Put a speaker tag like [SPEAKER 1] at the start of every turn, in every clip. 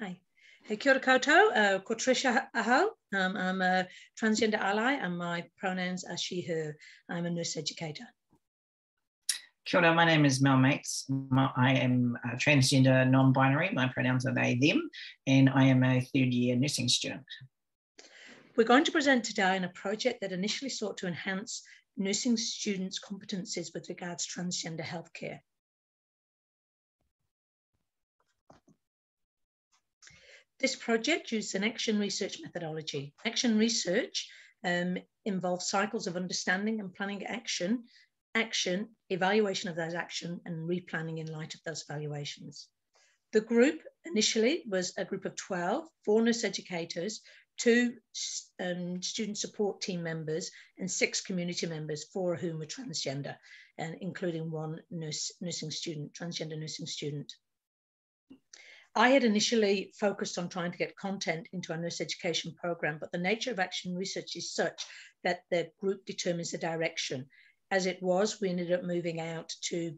[SPEAKER 1] Hi. Hey, kia ora koutou, uh, ko Tricia Aho. Um, I'm a transgender ally and my pronouns are she, her. I'm a nurse educator.
[SPEAKER 2] Kia ora, my name is Mel Mates. I am transgender non-binary. My pronouns are they, them, and I am a third year nursing student.
[SPEAKER 1] We're going to present today on a project that initially sought to enhance nursing students' competencies with regards to transgender healthcare. This project used an action research methodology. Action research um, involves cycles of understanding and planning action, action, evaluation of those action, and replanning in light of those evaluations. The group initially was a group of 12, four nurse educators, two um, student support team members, and six community members, four of whom were transgender, and including one nurse, nursing student, transgender nursing student. I had initially focused on trying to get content into our nurse education program, but the nature of action research is such that the group determines the direction. As it was, we ended up moving out to,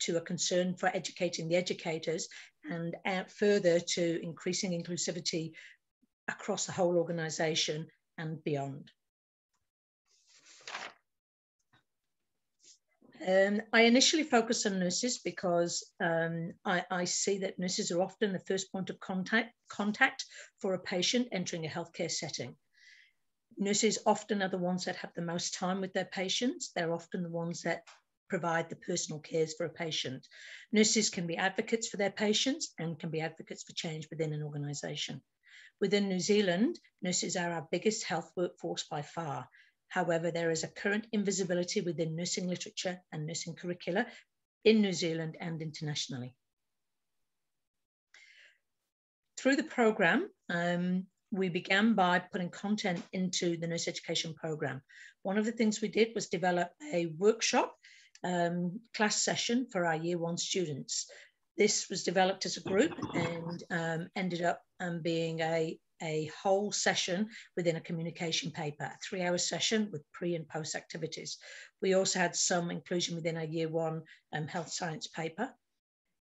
[SPEAKER 1] to a concern for educating the educators and out further to increasing inclusivity across the whole organisation and beyond. Um, I initially focus on nurses because um, I, I, see that nurses are often the first point of contact, contact for a patient entering a healthcare setting. Nurses often are the ones that have the most time with their patients. They're often the ones that provide the personal cares for a patient. Nurses can be advocates for their patients and can be advocates for change within an organisation. Within New Zealand, nurses are our biggest health workforce by far. However, there is a current invisibility within nursing literature and nursing curricula in New Zealand and internationally. Through the program, um, we began by putting content into the nurse education program. One of the things we did was develop a workshop um, class session for our year one students. This was developed as a group and um, ended up um, being a a whole session within a communication paper, a three hour session with pre and post activities. We also had some inclusion within our year one um, health science paper.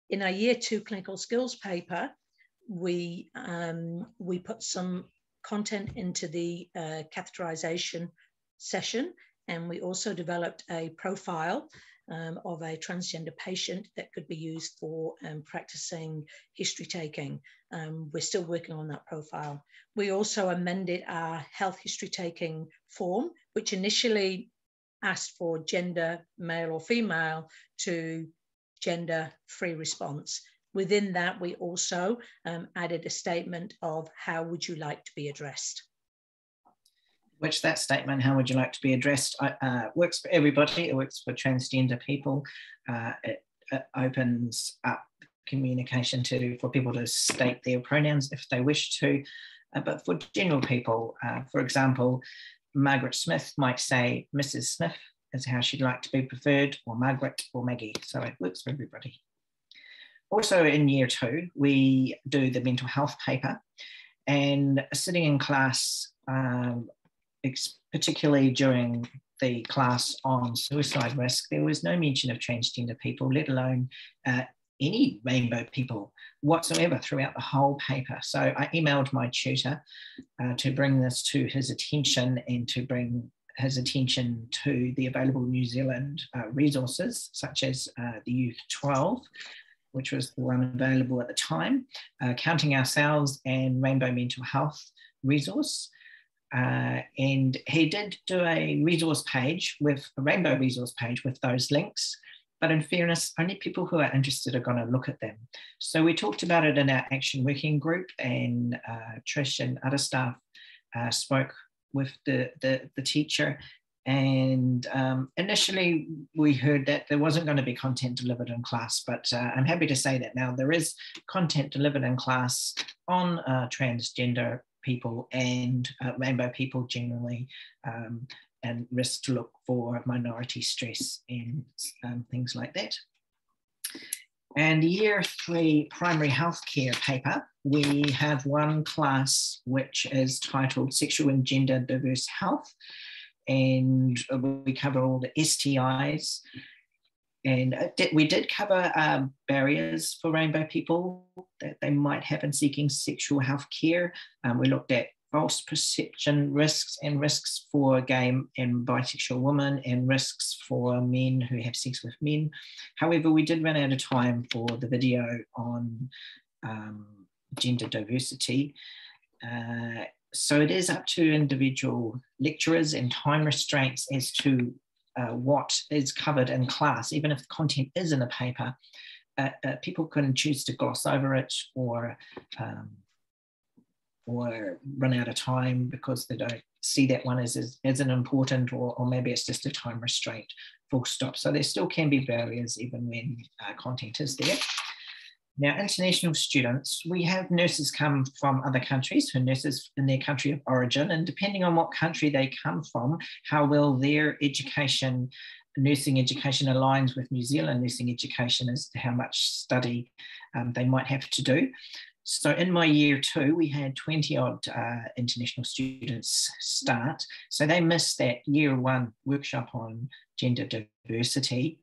[SPEAKER 1] In our year two clinical skills paper, we, um, we put some content into the uh, catheterization session and we also developed a profile um, of a transgender patient that could be used for um, practicing history taking. Um, we're still working on that profile. We also amended our health history taking form, which initially asked for gender, male or female, to gender free response. Within that, we also um, added a statement of how would you like to be addressed
[SPEAKER 2] which that statement, how would you like to be addressed, uh, works for everybody. It works for transgender people. Uh, it, it, opens up communication to for people to state their pronouns if they wish to. Uh, but for general people, uh, for example, Margaret Smith might say Mrs. Smith is how she'd like to be preferred, or Margaret or Maggie. So it works for everybody. Also in year two, we do the mental health paper and sitting in class um, particularly during the class on suicide risk, there was no mention of transgender people, let alone uh, any rainbow people whatsoever throughout the whole paper. So I emailed my tutor uh, to bring this to his attention and to bring his attention to the available New Zealand uh, resources, such as uh, the Youth 12, which was the one available at the time, uh, Counting Ourselves and Rainbow Mental Health resource. Uh, and he did do a resource page with a rainbow resource page with those links. But in fairness, only people who are interested are going to look at them. So we talked about it in our action working group, and uh, Trish and other staff uh, spoke with the, the, the teacher. And um, initially, we heard that there wasn't going to be content delivered in class, but uh, I'm happy to say that now there is content delivered in class on uh, transgender people and uh, rainbow people generally, um, and risk to look for minority stress and um, things like that. And year three primary healthcare paper, we have one class which is titled Sexual and Gender Diverse Health. And we cover all the STIs, and we did cover um, barriers for rainbow people that they might have in seeking sexual health care. Um, we looked at false perception risks and risks for gay and bisexual women and risks for men who have sex with men. However, we did run out of time for the video on um, gender diversity. Uh, so it is up to individual lecturers and time restraints as to uh, what is covered in class, even if the content is in a paper. Uh, uh, people can choose to gloss over it or um, or run out of time because they don't see that one as, as, as an important or, or maybe it's just a time restraint full stop so there still can be barriers even when uh, content is there now, international students, we have nurses come from other countries, who nurses in their country of origin, and depending on what country they come from, how well their education, nursing education aligns with New Zealand nursing education as to how much study um, they might have to do. So in my year two, we had 20 odd uh, international students start. So they missed that year one workshop on gender diversity.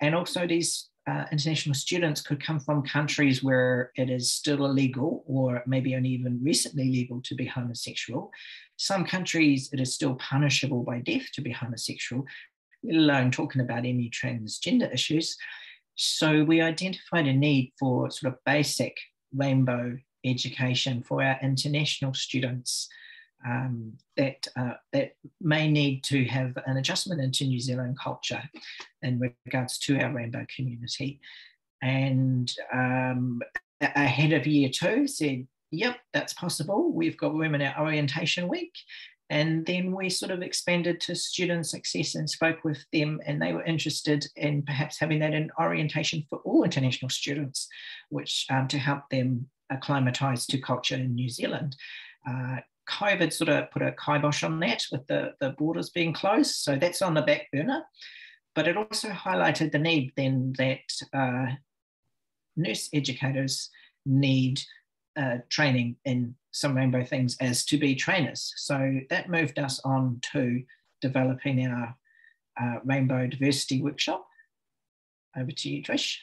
[SPEAKER 2] And also these uh, international students could come from countries where it is still illegal or maybe only even recently legal to be homosexual. Some countries it is still punishable by death to be homosexual, let alone talking about any transgender issues. So we identified a need for sort of basic rainbow education for our international students um, that, uh, that may need to have an adjustment into New Zealand culture in regards to our rainbow community. And um, ahead of year two said, yep, that's possible. We've got women at orientation week. And then we sort of expanded to student success and spoke with them, and they were interested in perhaps having that in orientation for all international students, which um, to help them acclimatise to culture in New Zealand. Uh, COVID sort of put a kibosh on that with the, the borders being closed. So that's on the back burner. But it also highlighted the need then that uh, nurse educators need uh, training in some rainbow things as to be trainers. So that moved us on to developing our uh, rainbow diversity workshop. Over to you, Trish.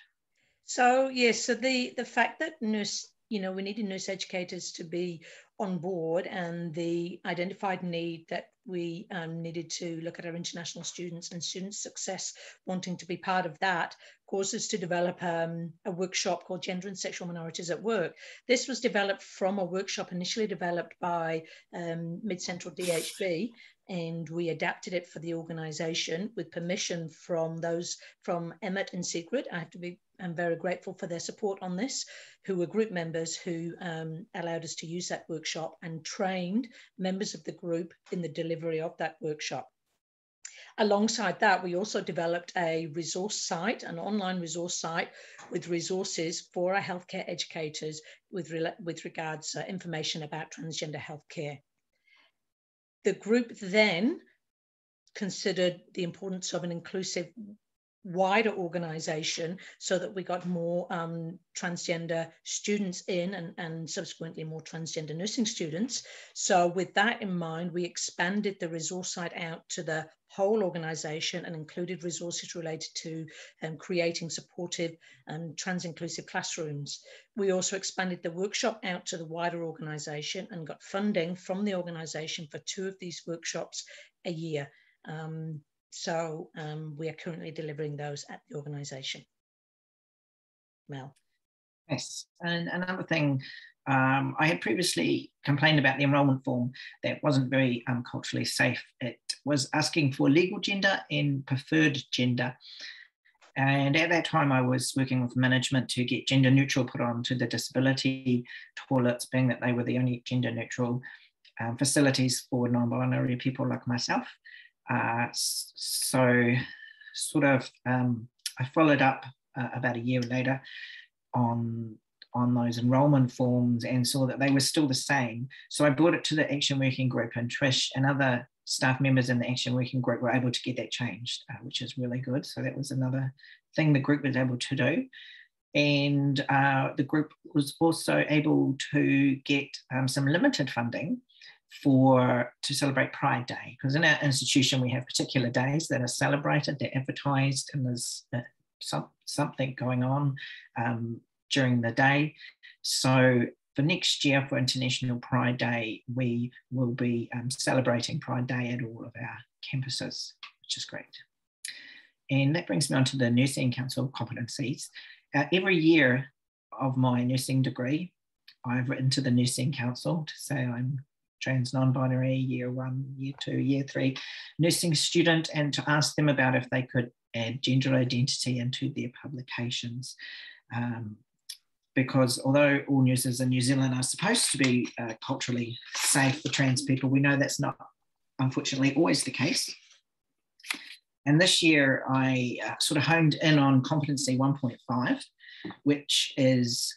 [SPEAKER 1] So yes, so the the fact that nurse, you know, we needed nurse educators to be on board and the identified need that we um, needed to look at our international students and student success wanting to be part of that caused us to develop um, a workshop called gender and sexual minorities at work this was developed from a workshop initially developed by um, mid central dhb and we adapted it for the organization with permission from those from Emmett and Sigrid. I have to be I'm very grateful for their support on this, who were group members who um, allowed us to use that workshop and trained members of the group in the delivery of that workshop. Alongside that, we also developed a resource site, an online resource site with resources for our healthcare educators with, with regards to information about transgender healthcare. The group then considered the importance of an inclusive wider organization so that we got more um, transgender students in and, and subsequently more transgender nursing students. So with that in mind, we expanded the resource site out to the whole organization and included resources related to um, creating supportive and trans-inclusive classrooms. We also expanded the workshop out to the wider organization and got funding from the organization for two of these workshops a year. Um, so um, we are currently delivering those at the organisation. Mel.
[SPEAKER 2] Yes, and another thing, um, I had previously complained about the enrolment form that wasn't very um, culturally safe. It was asking for legal gender and preferred gender. And at that time, I was working with management to get gender neutral put onto the disability toilets, being that they were the only gender neutral um, facilities for non binary people like myself. Uh, so, sort of, um, I followed up uh, about a year later on on those enrolment forms and saw that they were still the same. So I brought it to the Action Working Group, and Trish and other staff members in the Action Working Group were able to get that changed, uh, which is really good. So that was another thing the group was able to do. And uh, the group was also able to get um, some limited funding for to celebrate Pride Day because in our institution we have particular days that are celebrated, they're advertised, and there's uh, some, something going on um, during the day. So for next year, for International Pride Day, we will be um, celebrating Pride Day at all of our campuses, which is great. And that brings me on to the Nursing Council competencies. Uh, every year of my nursing degree, I've written to the Nursing Council to say I'm trans non-binary, year one, year two, year three nursing student, and to ask them about if they could add gender identity into their publications. Um, because although all nurses in New Zealand are supposed to be uh, culturally safe for trans people, we know that's not unfortunately always the case. And this year I uh, sort of honed in on competency 1.5, which is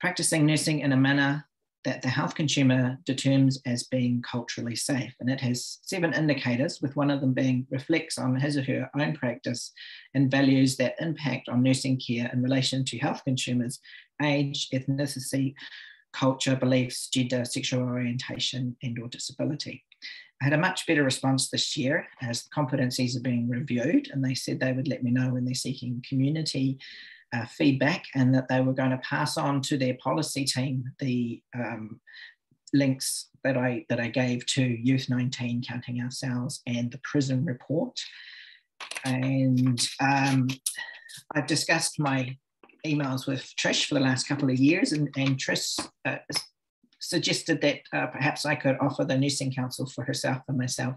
[SPEAKER 2] practicing nursing in a manner that the health consumer determines as being culturally safe. And it has seven indicators, with one of them being reflects on his or her own practice and values that impact on nursing care in relation to health consumers, age, ethnicity, culture, beliefs, gender, sexual orientation, and or disability. I had a much better response this year as the competencies are being reviewed and they said they would let me know when they're seeking community uh, feedback and that they were going to pass on to their policy team the um, links that I that I gave to Youth 19 Counting Ourselves and the prison report. And um, I've discussed my emails with Trish for the last couple of years, and, and Trish uh, suggested that uh, perhaps I could offer the Nursing Council for herself and myself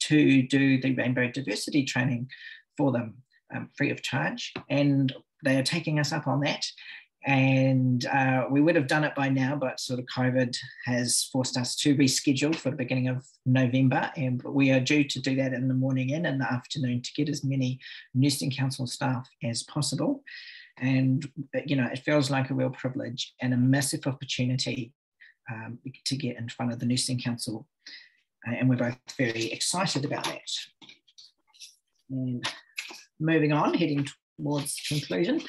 [SPEAKER 2] to do the rainbow diversity training for them um, free of charge. And they are taking us up on that. And uh, we would have done it by now, but sort of COVID has forced us to reschedule for the beginning of November. And we are due to do that in the morning and in the afternoon to get as many nursing council staff as possible. And, you know, it feels like a real privilege and a massive opportunity um, to get in front of the nursing council. And we're both very excited about that. And moving on, heading towards conclusion.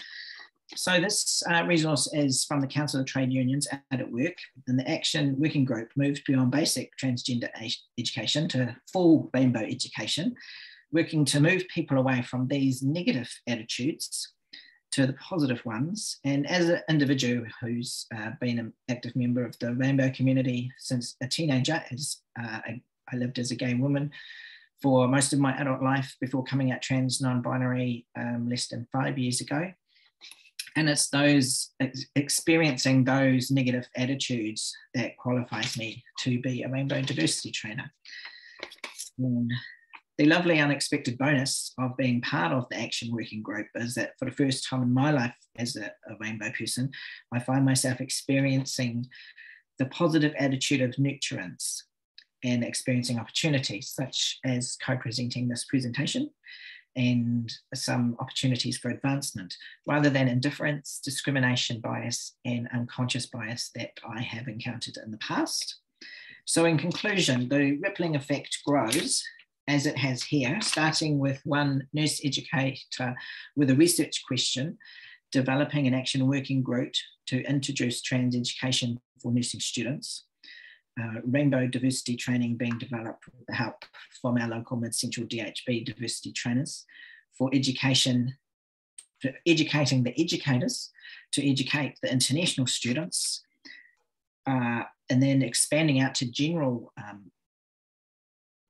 [SPEAKER 2] So this uh, resource is from the Council of Trade Unions at work, and the Action Working Group moved beyond basic transgender education to full rainbow education, working to move people away from these negative attitudes to the positive ones. And as an individual who's uh, been an active member of the rainbow community since a teenager, as uh, I lived as a gay woman for most of my adult life before coming out trans non-binary um, less than five years ago. And it's those ex experiencing those negative attitudes that qualifies me to be a rainbow diversity trainer. And the lovely unexpected bonus of being part of the action working group is that for the first time in my life as a, a rainbow person, I find myself experiencing the positive attitude of nurturance and experiencing opportunities, such as co-presenting this presentation and some opportunities for advancement, rather than indifference, discrimination bias, and unconscious bias that I have encountered in the past. So in conclusion, the rippling effect grows as it has here, starting with one nurse educator with a research question, developing an action working group to introduce trans education for nursing students, uh, rainbow diversity training being developed with the help from our local mid-central DHB diversity trainers for education, for educating the educators to educate the international students, uh, and then expanding out to general um,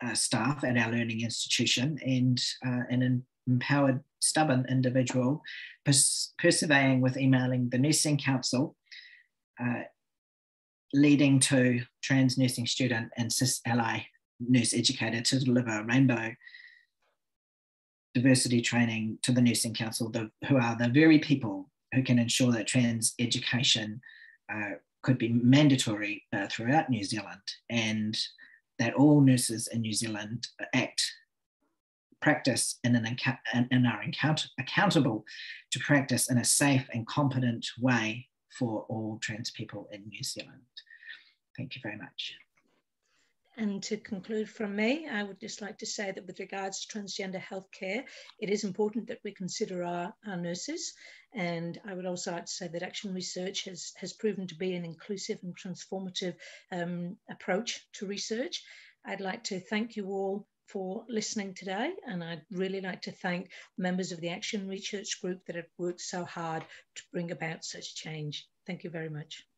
[SPEAKER 2] uh, staff at our learning institution and uh, an empowered stubborn individual pers persevering with emailing the nursing council uh, leading to trans nursing student and cis ally nurse educator to deliver rainbow diversity training to the Nursing Council, the, who are the very people who can ensure that trans education uh, could be mandatory uh, throughout New Zealand and that all nurses in New Zealand act, practice in an and are account accountable to practice in a safe and competent way for all trans people in New Zealand. Thank you very much.
[SPEAKER 1] And to conclude from me, I would just like to say that with regards to transgender healthcare, it is important that we consider our, our nurses. And I would also like to say that Action Research has, has proven to be an inclusive and transformative um, approach to research. I'd like to thank you all for listening today. And I'd really like to thank members of the Action Research Group that have worked so hard to bring about such change. Thank you very much.